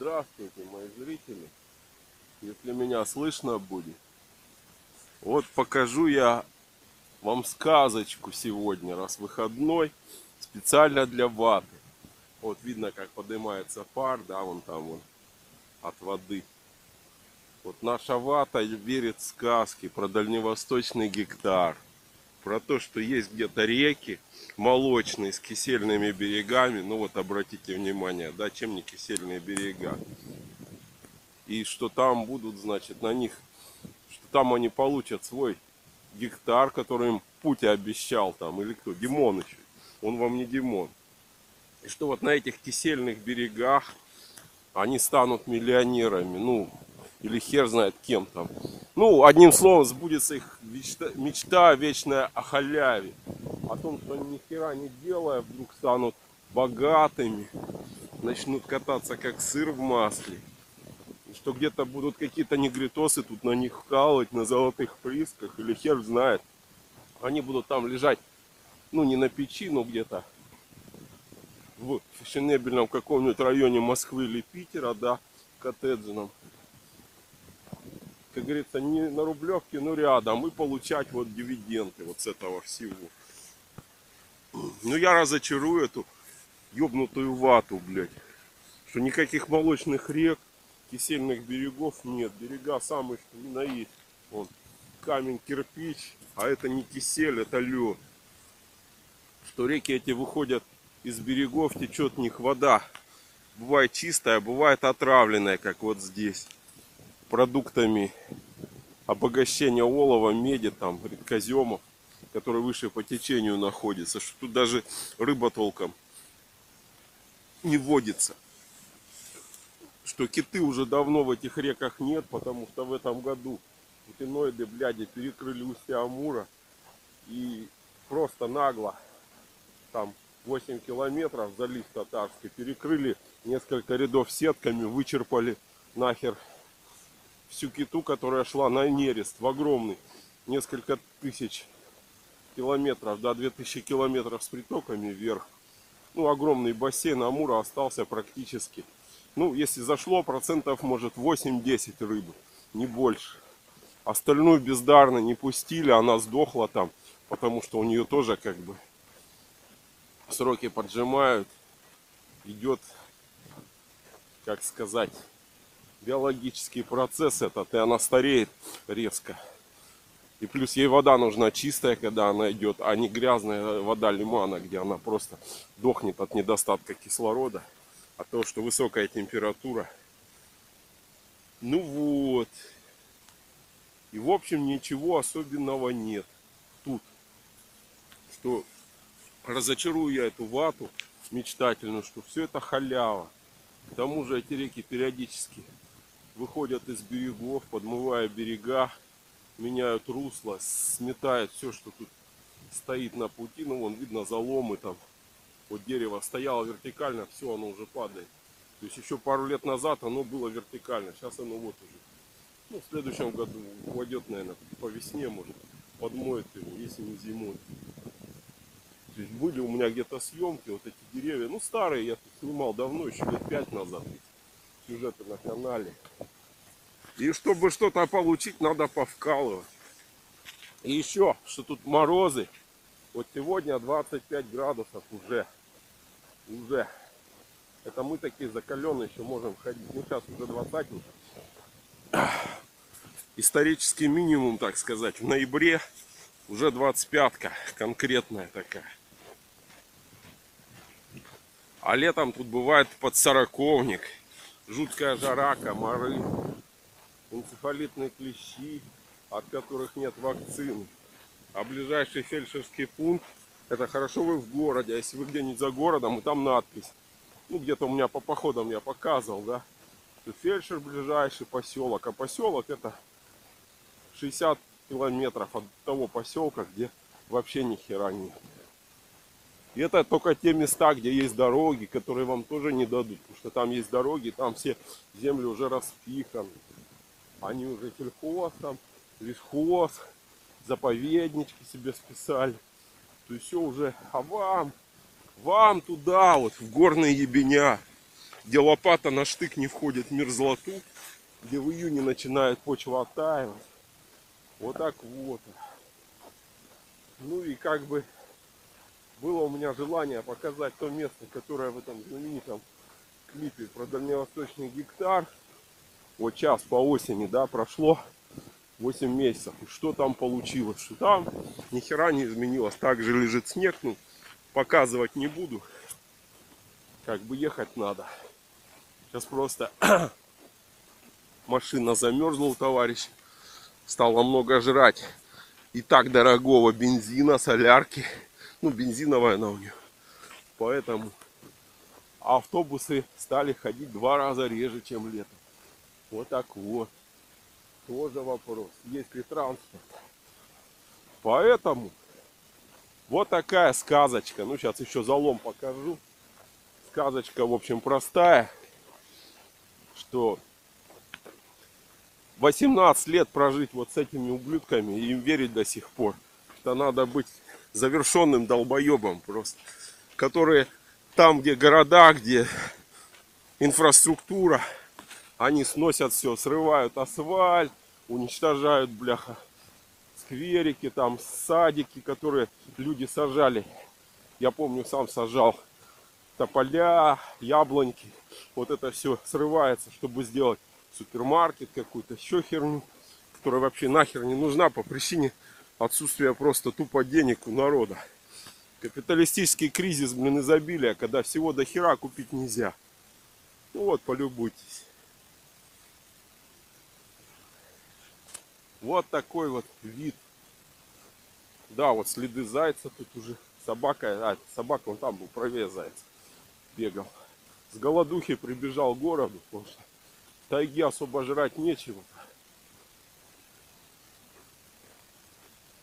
Здравствуйте, мои зрители. Если меня слышно будет. Вот покажу я вам сказочку сегодня, раз выходной, специально для ваты. Вот видно, как поднимается пар, да, вон там вон, от воды. Вот наша вата верит в сказки про дальневосточный гектар. Про то, что есть где-то реки молочные с кисельными берегами. Ну вот обратите внимание, да, чем не кисельные берега. И что там будут, значит, на них, что там они получат свой гектар, который им Пути обещал там, или кто, Димон еще. Он вам не Димон. И что вот на этих кисельных берегах они станут миллионерами. Ну, или хер знает кем там. Ну, одним словом, сбудется их мечта, мечта вечная о халяве. О том, что они ни хера не делая, вдруг станут богатыми, начнут кататься как сыр в масле. Что где-то будут какие-то негритосы тут на них вкалывать на золотых присках, или хер знает. Они будут там лежать, ну не на печи, но где-то в фешенебельном каком-нибудь районе Москвы или Питера, да, коттеджном как говорится, не на Рублевке, но рядом, и получать вот дивиденды вот с этого всего. Ну я разочарую эту ёбнутую вату, блядь. Что никаких молочных рек, кисельных берегов нет. Берега самые что ни на есть. Вон, камень, кирпич, а это не кисель, это лед. Что реки эти выходят из берегов, течет в них вода. Бывает чистая, бывает отравленная, как вот здесь продуктами обогащения олова, меди, там, редкоземов, которые выше по течению находятся, что тут даже рыба толком не водится. Что киты уже давно в этих реках нет, потому что в этом году путиноиды, бляди, перекрыли устье Амура и просто нагло там 8 километров залив татарский перекрыли несколько рядов сетками, вычерпали нахер всю киту, которая шла на нерест в огромный, несколько тысяч километров, до да, 2000 километров с притоками вверх. Ну, огромный бассейн Амура остался практически. Ну, если зашло, процентов может 8-10 рыбы, не больше. Остальную бездарно не пустили, она сдохла там, потому что у нее тоже как бы сроки поджимают. Идет, как сказать, биологический процесс этот, и она стареет резко. И плюс ей вода нужна чистая, когда она идет, а не грязная вода лимана, где она просто дохнет от недостатка кислорода, от того, что высокая температура. Ну вот. И в общем ничего особенного нет тут. Что разочарую я эту вату мечтательную, что все это халява. К тому же эти реки периодически выходят из берегов, подмывая берега, меняют русло, сметают все, что тут стоит на пути. Ну, вон видно заломы там. Вот дерево стояло вертикально, все, оно уже падает. То есть еще пару лет назад оно было вертикально, сейчас оно вот уже. Ну, в следующем году упадет, наверное, по весне, может, подмоет его, если не зимой. То есть были у меня где-то съемки, вот эти деревья, ну старые, я тут снимал давно, еще лет пять назад сюжеты на канале. И чтобы что-то получить, надо повкалывать. И еще, что тут морозы. Вот сегодня 25 градусов уже. Уже. Это мы такие закаленные еще можем ходить. Ну сейчас уже 20. Исторический минимум, так сказать, в ноябре уже 25-ка конкретная такая. А летом тут бывает под сороковник жуткая жара, комары, энцефалитные клещи, от которых нет вакцины. А ближайший фельдшерский пункт, это хорошо вы в городе, а если вы где-нибудь за городом, и там надпись, ну где-то у меня по походам я показывал, да, фельдшер ближайший поселок, а поселок это 60 километров от того поселка, где вообще ни хера нет. И это только те места, где есть дороги, которые вам тоже не дадут. Потому что там есть дороги, там все земли уже распиханы. Они уже сельхоз там, лесхоз, заповеднички себе списали. То есть все уже, а вам, вам туда вот, в горные ебеня. где лопата на штык не входит мерзлоту, где в июне начинает почва оттаивать. Вот так вот. Ну и как бы было у меня желание показать то место, которое в этом знаменитом клипе про дальневосточный гектар. Вот час по осени, да, прошло 8 месяцев. И что там получилось? Что там ни хера не изменилось. Так же лежит снег, ну, показывать не буду. Как бы ехать надо. Сейчас просто машина замерзла у товарища. Стало много жрать. И так дорогого бензина, солярки. Ну, бензиновая она у нее. Поэтому автобусы стали ходить два раза реже, чем летом. Вот так вот. Тоже вопрос. Есть ли транспорт? Поэтому вот такая сказочка. Ну, сейчас еще залом покажу. Сказочка, в общем, простая. Что 18 лет прожить вот с этими ублюдками и им верить до сих пор. Что надо быть завершенным долбоебом просто. Которые там, где города, где инфраструктура, они сносят все, срывают асфальт, уничтожают, бляха, скверики, там, садики, которые люди сажали. Я помню, сам сажал тополя, яблоньки. Вот это все срывается, чтобы сделать супермаркет какую-то, еще херню, которая вообще нахер не нужна по причине отсутствия просто тупо денег у народа. Капиталистический кризис, блин, изобилия, когда всего до хера купить нельзя. Ну вот, полюбуйтесь. Вот такой вот вид. Да, вот следы зайца тут уже. Собака, а, собака он там был, правее заяц. Бегал. С голодухи прибежал к городу, потому что в тайге особо жрать нечего.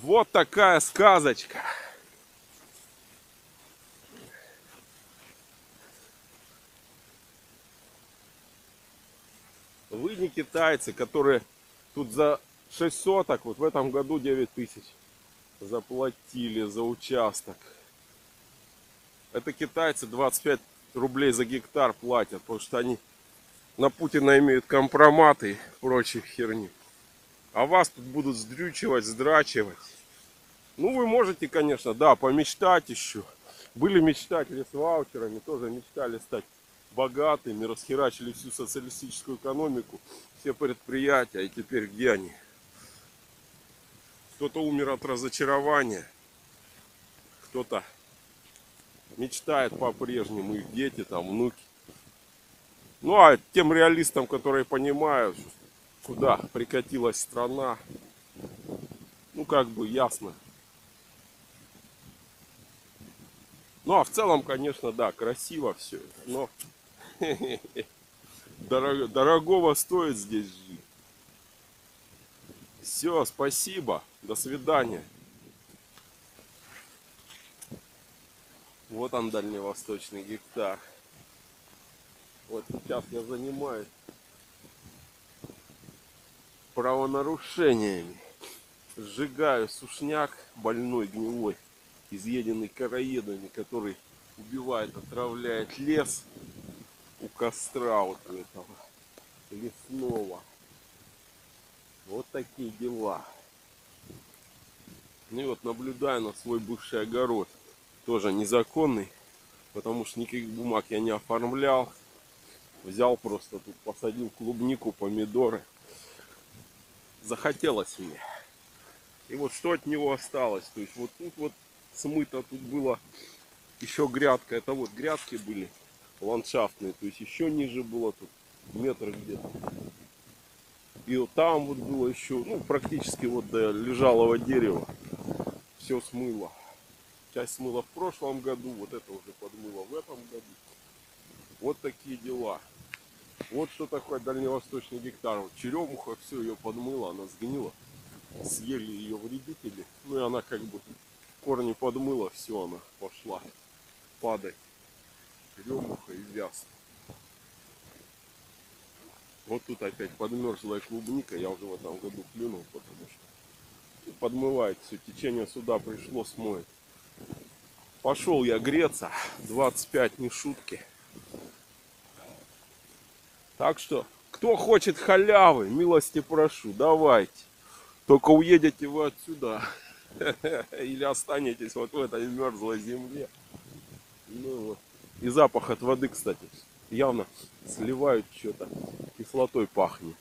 Вот такая сказочка. Вы не китайцы, которые тут за 6 соток, вот в этом году 9 тысяч заплатили за участок. Это китайцы 25 рублей за гектар платят, потому что они на Путина имеют компроматы и прочие херни. А вас тут будут сдрючивать, сдрачивать. Ну, вы можете, конечно, да, помечтать еще. Были мечтатели с ваучерами, тоже мечтали стать богатыми, расхерачили всю социалистическую экономику, все предприятия, и теперь где они? Кто-то умер от разочарования, кто-то мечтает по-прежнему, их дети, там, внуки. Ну, а тем реалистам, которые понимают, куда прикатилась страна, ну, как бы ясно. Ну, а в целом, конечно, да, красиво все но дорогого стоит здесь жить. Все, спасибо. До свидания. Вот он дальневосточный гектар. Вот сейчас я занимаюсь правонарушениями. Сжигаю сушняк больной, гнилой, изъеденный короедами, который убивает, отравляет лес у костра вот этого лесного. Вот такие дела. Ну и вот наблюдаю на свой бывший огород. Тоже незаконный. Потому что никаких бумаг я не оформлял. Взял просто тут, посадил клубнику, помидоры. Захотелось мне. И вот что от него осталось. То есть вот тут вот смыто, тут было еще грядка. Это вот грядки были ландшафтные. То есть еще ниже было тут метр где-то. И вот там вот было еще, ну, практически вот до лежалого дерева. Все смыло. Часть смыла в прошлом году, вот это уже подмыло в этом году. Вот такие дела. Вот что такое дальневосточный гектар. Вот черемуха все ее подмыло, она сгнила. Съели ее вредители. Ну и она как бы корни подмыла, все, она пошла падать. Черемуха и вяз. Вот тут опять подмерзлая клубника. Я уже в этом году плюнул, потому что подмывает все. Течение сюда пришло, смоет. Пошел я греться. 25 не шутки. Так что, кто хочет халявы, милости прошу, давайте. Только уедете вы отсюда. Или останетесь вот в этой мерзлой земле. Ну. И запах от воды, кстати, явно сливают что-то. Кислотой пахнет.